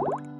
you